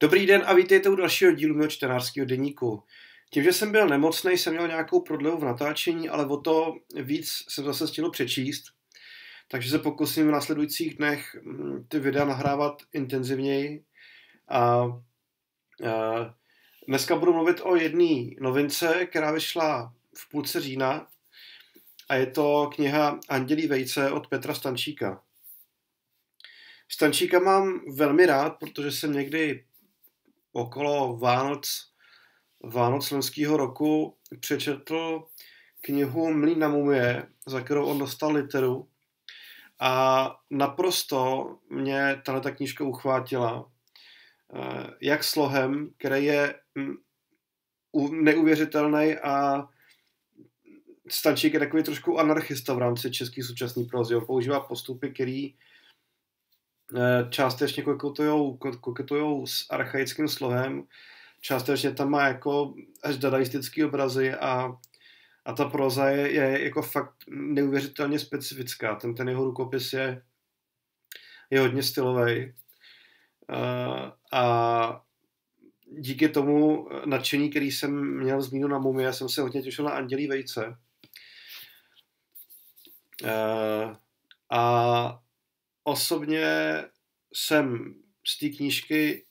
Dobrý den a vítejte u dalšího dílu mého čtenářského deníku. Tím, že jsem byl nemocný, jsem měl nějakou prodlevu v natáčení, ale o to víc jsem zase stihl přečíst. Takže se pokusím v následujících dnech mm, ty videa nahrávat intenzivněji. A, a dneska budu mluvit o jedné novince, která vyšla v půlce října a je to kniha Andělí vejce od Petra Stančíka. Stančíka mám velmi rád, protože jsem někdy okolo Vánoc, Vánoc loňského roku přečetl knihu Mlín na mumie, za kterou on dostal literu. A naprosto mě tahle knížka uchvátila. Eh, jak slohem, který je mm, neuvěřitelný a Stančík je takový trošku anarchista v rámci český současný prozy. On používá postupy, který částečně koketujou, koketujou s archaickým slohem, částečně tam má jako až dadaistický obrazy a, a ta proza je, je jako fakt neuvěřitelně specifická. Ten, ten jeho rukopis je, je hodně stylový. Uh, a díky tomu nadšení, který jsem měl z na Mumie, jsem se hodně těšil na Andělí vejce. Uh, a osobně jsem z té knížky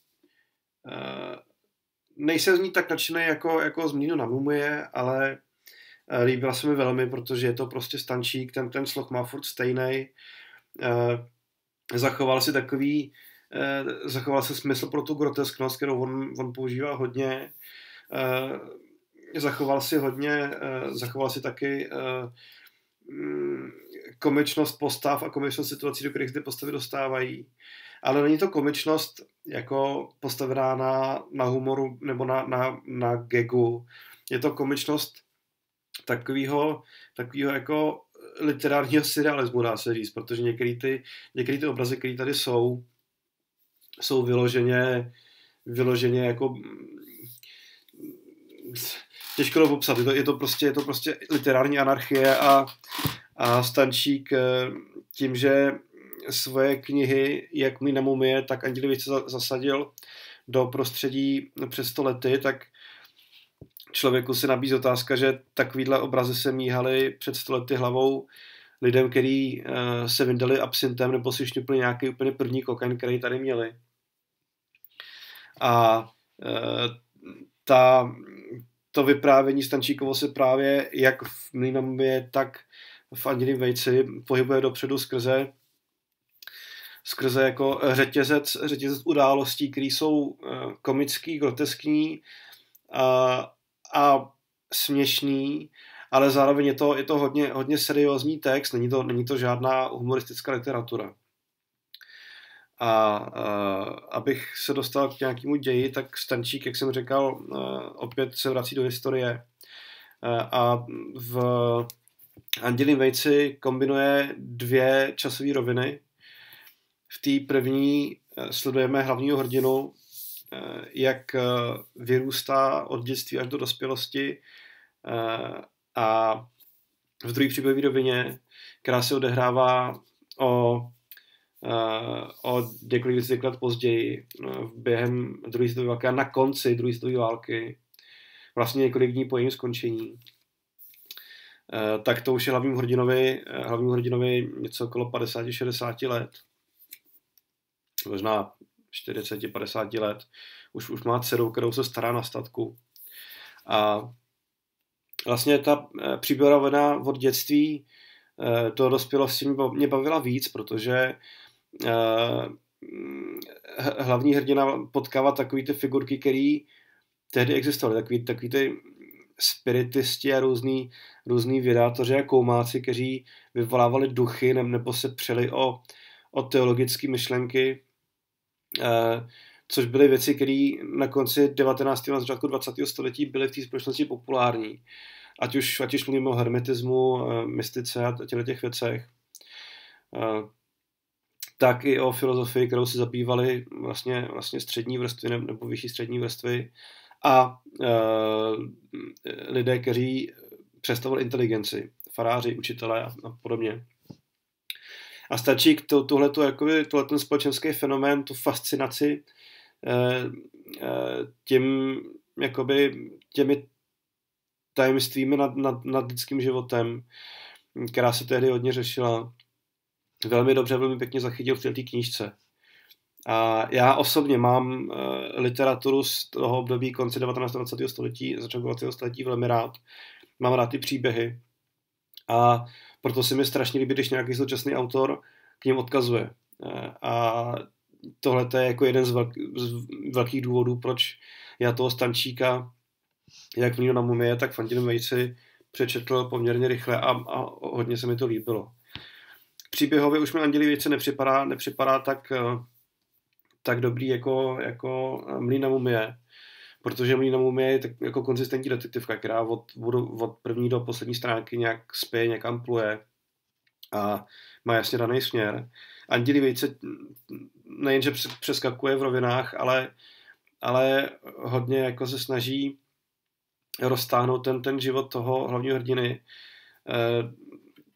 uh, nejsem z ní tak nadšený jako, jako z Mlínu na mumie, ale uh, líbila se mi velmi, protože je to prostě stančík, ten, ten sloh má furt stejný. Uh, zachoval si takový, zachoval se smysl pro tu grotesknost, kterou on, on používá hodně. Zachoval si hodně, zachoval si taky Mm, komičnost postav a komičnost situací, do kterých ty postavy dostávají. Ale není to komičnost jako postavená na, na humoru nebo na, na, na gagu. Je to komičnost takového, takového jako literárního surrealismu, dá se říct, protože některé ty, některé ty obrazy, které tady jsou, jsou vyloženě, vyloženě jako těžko to popsat. Je to, je to, prostě, je to prostě literární anarchie a, a Stančík eh, tím, že svoje knihy, jak mi na mumie, tak Andělivice zasadil do prostředí přes sto lety, tak člověku se nabízí otázka, že takovýhle obrazy se míhaly před sto lety hlavou lidem, který uh, se vydali absintem nebo si šňupli nějaký úplně první kokain, který tady měli. A uh, ta, to vyprávění Stančíkovo se právě jak v Mlínomě, tak v Andělím vejci pohybuje dopředu skrze skrze jako řetězec, řetězec událostí, které jsou eh, komický, groteskní a, a směšný, ale zároveň je to, je to hodně, hodně seriózní text, není to, není to žádná humoristická literatura. A uh, abych se dostal k nějakému ději, tak Stančík, jak jsem říkal, uh, opět se vrací do historie. Uh, a v Andělím vejci kombinuje dvě časové roviny. V té první uh, sledujeme hlavního hrdinu, uh, jak uh, vyrůstá od dětství až do dospělosti a v druhé příběhové rovině, která se odehrává o o několik desítek let později, během druhé světové války a na konci druhé světové války, vlastně několik dní po jejím skončení, tak to už je hlavním hrdinovi, uh, hlavním hrdinovi něco okolo 50-60 let, možná 40-50 let, už, už má dceru, kterou se stará na statku. A vlastně ta příběhová od dětství do dospělosti mě bavila víc, protože Eh, hlavní hrdina potkává takový ty figurky, které tehdy existovaly, takový, takový ty spiritisti a různý, různý vědátoři a koumáci, kteří vyvolávali duchy nebo se přeli o, o teologické myšlenky, eh, což byly věci, které na konci 19. a začátku 20. století byly v té společnosti populární. Ať už, ať už mluvíme o hermetismu, eh, mystice a těchto těch věcech tak i o filozofii, kterou se zabývali vlastně, vlastně střední vrstvy nebo vyšší střední vrstvy a e, lidé, kteří představovali inteligenci, faráři, učitelé a, a podobně. A stačí k to, tuhleto, jakoby, ten společenský fenomén, tu fascinaci tím, jakoby těmi tajemstvími nad, nad, nad lidským životem, která se tehdy hodně řešila, velmi dobře, velmi pěkně zachytil v té knížce. A já osobně mám uh, literaturu z toho období konce 19. 20. století, začátku 20. století velmi rád. Mám rád ty příběhy. A proto si mi strašně líbí, když nějaký současný autor k ním odkazuje. Uh, a tohle je jako jeden z, velk, z velkých důvodů, proč já toho Stančíka, jak v na Mumie, tak Fantinu Vejci přečetl poměrně rychle a, a hodně se mi to líbilo. Příběhově už mi Andělí Vejce nepřipadá, nepřipadá tak, uh, tak dobrý jako, jako Mlína mumie, protože Mlína mumie je tak jako konzistentní detektivka, která od, od, první do poslední stránky nějak spěje, někam pluje a má jasně daný směr. Andělí Vejce nejenže přeskakuje v rovinách, ale, ale hodně jako se snaží roztáhnout ten, ten život toho hlavního hrdiny. E,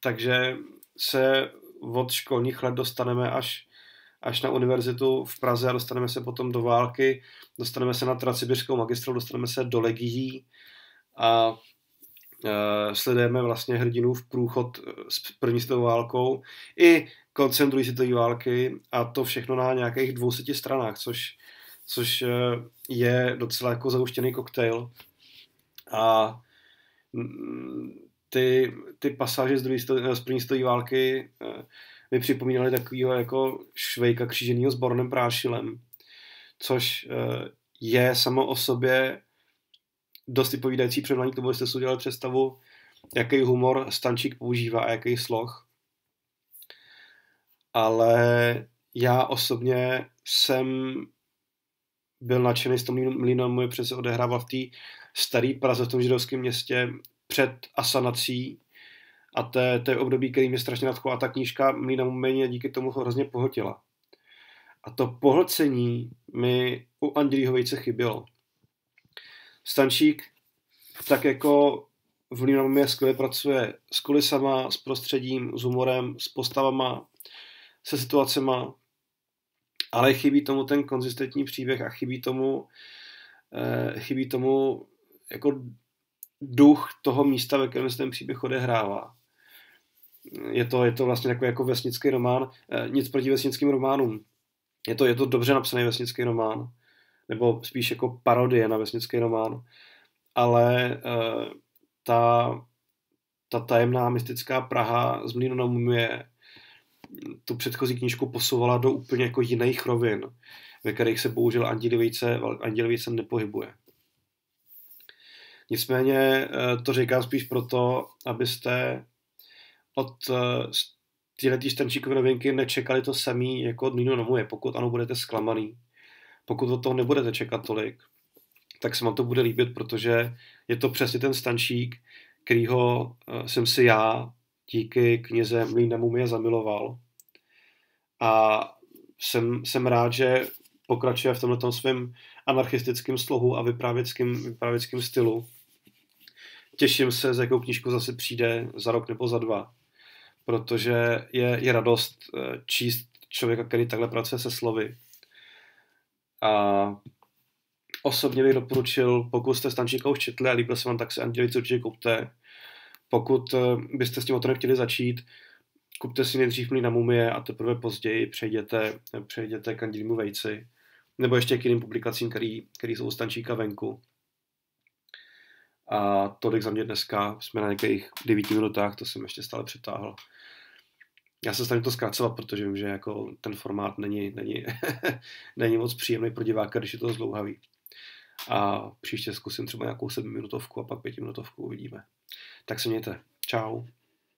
takže se od školních let dostaneme až až na univerzitu v Praze a dostaneme se potom do války, dostaneme se na Transsibirskou magistru, dostaneme se do legií a e, sledujeme vlastně hrdinův průchod e, s první světovou válkou i koncem druhé světové války a to všechno na nějakých 200 stranách, což, což e, je docela jako zauštěný koktejl. A ty, ty pasáže z, druhé, z první světové války mi připomínali takového jako švejka kříženého s Bornem Prášilem, což eh, je samo o sobě dost vypovídající předvání k tomu, jste si udělali představu, jaký humor Stančík používá a jaký sloh. Ale já osobně jsem byl nadšený s tom mlínem, můj přece odehrával v té staré Praze, v tom židovském městě před asanací a to je, to je období, který mě strašně nadchlo a ta knížka mi na méně díky tomu hrozně pohltila. A to pohlcení mi u Andrýho Vejce chybělo. Stančík tak jako v Línomě skvěle pracuje s kulisama, s prostředím, s humorem, s postavama, se situacema, ale chybí tomu ten konzistentní příběh a chybí tomu, eh, chybí tomu jako duch toho místa, ve kterém se ten příběh odehrává je to, je to vlastně takový jako vesnický román, eh, nic proti vesnickým románům. Je to, je to dobře napsaný vesnický román, nebo spíš jako parodie na vesnický román, ale uh, ta, ta tajemná mystická Praha z Mlínu na Mumie tu předchozí knížku posouvala do úplně jako jiných rovin, ve kterých se bohužel Andělivice nepohybuje. Nicméně eh, to říkám spíš proto, abyste od uh, téhle stančíkové novinky nečekali to samý jako od Nino Nomuje. Pokud ano, budete zklamaný, pokud od toho nebudete čekat tolik, tak se vám to bude líbit, protože je to přesně ten stančík, kterýho uh, jsem si já díky knize Mlína Mumie zamiloval. A jsem, jsem rád, že pokračuje v tomhle svém anarchistickém slohu a vyprávěckým, vyprávěckým stylu. Těším se, z jakou knížku zase přijde za rok nebo za dva protože je, je radost eh, číst člověka, který takhle pracuje se slovy. A osobně bych doporučil, pokud jste Stančíka už četli a líbil se vám, tak se Andělice určitě kupte. Pokud eh, byste s tím autorem chtěli začít, kupte si nejdřív na mumie a teprve později přejděte, přejděte k Andělímu vejci. Nebo ještě k jiným publikacím, který, který jsou u Stančíka venku. A tolik za mě dneska. Jsme na nějakých 9 minutách, to jsem ještě stále přetáhl. Já se snažím to zkracovat, protože vím, že jako ten formát není, není, není moc příjemný pro diváka, když je to zdlouhavý. A příště zkusím třeba nějakou 7 minutovku a pak 5 minutovku uvidíme. Tak se mějte. Ciao.